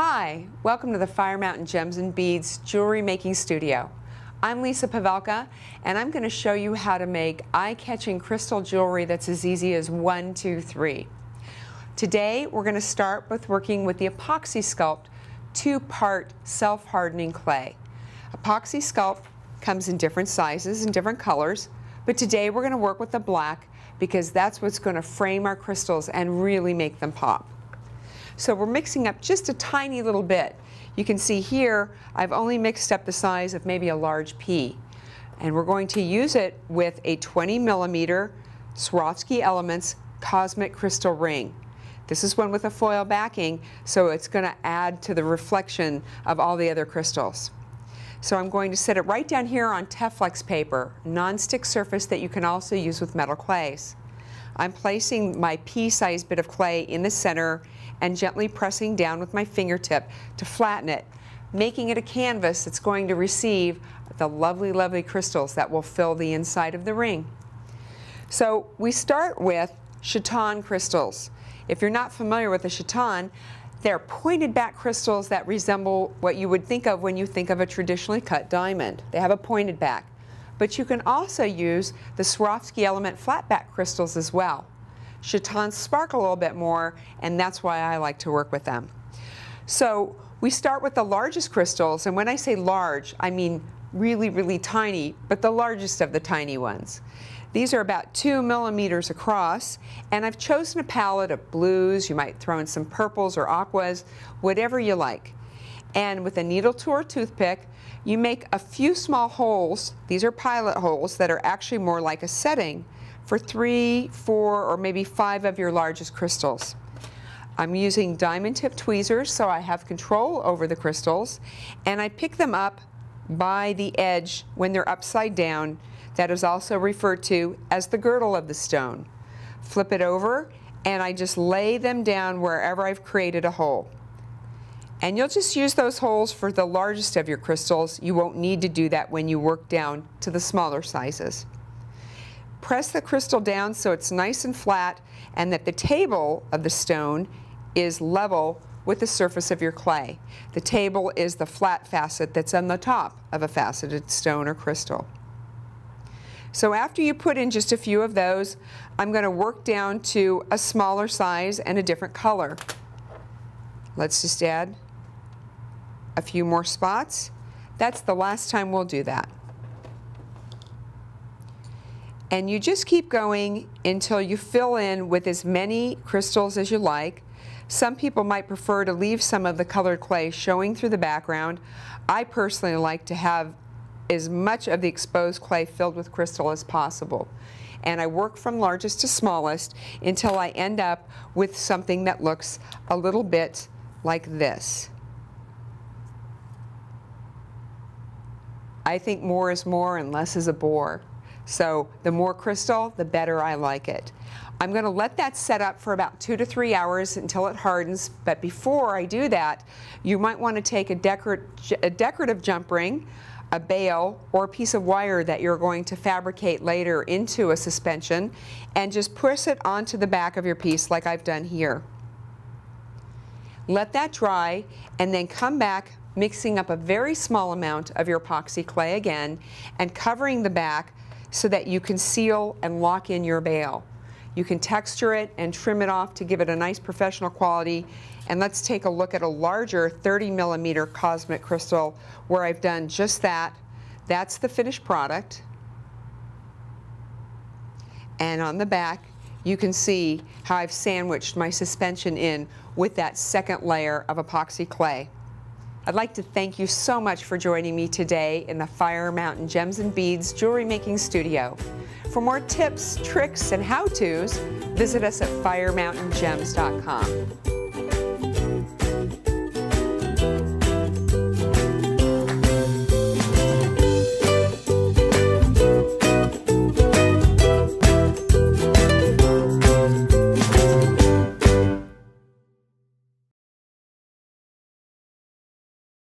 Hi, welcome to the Fire Mountain Gems and Beads Jewelry Making Studio. I'm Lisa Pavelka and I'm going to show you how to make eye-catching crystal jewelry that's as easy as one, two, three. Today we're going to start with working with the Apoxie Sculpt two-part self-hardening clay. Apoxie Sculpt comes in different sizes and different colors, but today we're going to work with the black because that's what's going to frame our crystals and really make them pop. So we're mixing up just a tiny little bit. You can see here, I've only mixed up the size of maybe a large pea. And we're going to use it with a 20 millimeter Swarovski Elements Cosmic Crystal Ring. This is one with a foil backing, so it's going to add to the reflection of all the other crystals. So I'm going to set it right down here on Teflex paper, non-stick surface that you can also use with metal clays. I'm placing my pea-sized bit of clay in the center and gently pressing down with my fingertip to flatten it, making it a canvas that's going to receive the lovely, lovely crystals that will fill the inside of the ring. So we start with chaton crystals. If you're not familiar with a chaton, they're pointed back crystals that resemble what you would think of when you think of a traditionally cut diamond. They have a pointed back. But you can also use the Swarovski Element flat back crystals as well. Chatons sparkle a little bit more, and that's why I like to work with them. So we start with the largest crystals, and when I say large, I mean really, really tiny, but the largest of the tiny ones. These are about two millimeters across, and I've chosen a palette of blues, you might throw in some purples or aquas, whatever you like. And with a needle tool or toothpick, you make a few small holes, these are pilot holes that are actually more like a setting for three, four, or maybe five of your largest crystals. I'm using diamond tip tweezers so I have control over the crystals and I pick them up by the edge when they're upside down. That is also referred to as the girdle of the stone. Flip it over and I just lay them down wherever I've created a hole. And you'll just use those holes for the largest of your crystals. You won't need to do that when you work down to the smaller sizes. Press the crystal down so it's nice and flat and that the table of the stone is level with the surface of your clay. The table is the flat facet that's on the top of a faceted stone or crystal. So after you put in just a few of those, I'm going to work down to a smaller size and a different color. Let's just add a few more spots. That's the last time we'll do that. And you just keep going until you fill in with as many crystals as you like. Some people might prefer to leave some of the colored clay showing through the background. I personally like to have as much of the exposed clay filled with crystal as possible. And I work from largest to smallest until I end up with something that looks a little bit like this. I think more is more and less is a bore. So the more crystal, the better I like it. I'm going to let that set up for about two to three hours until it hardens. But before I do that, you might want to take a, decor a decorative jump ring, a bail, or a piece of wire that you're going to fabricate later into a suspension and just push it onto the back of your piece like I've done here. Let that dry and then come back mixing up a very small amount of your epoxy clay again and covering the back so that you can seal and lock in your bail. You can texture it and trim it off to give it a nice professional quality. And let's take a look at a larger 30 millimeter cosmic crystal where I've done just that. That's the finished product. And on the back, you can see how I've sandwiched my suspension in with that second layer of epoxy clay. I'd like to thank you so much for joining me today in the Fire Mountain Gems and Beads Jewelry Making Studio. For more tips, tricks, and how-tos, visit us at firemountaingems.com.